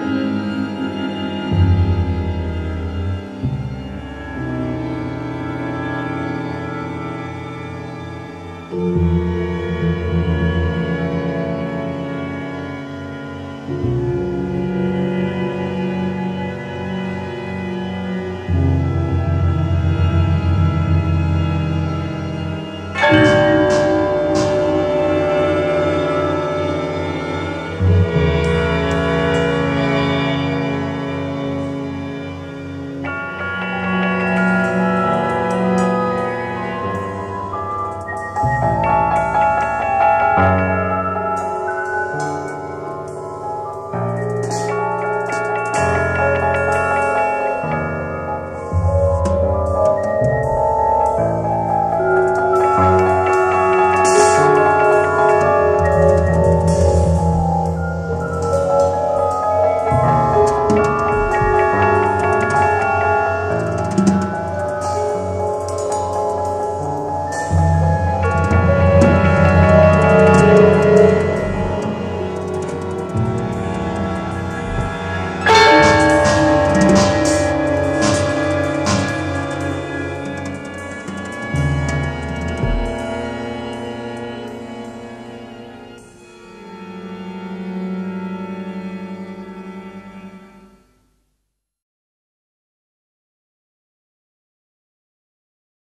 Amen.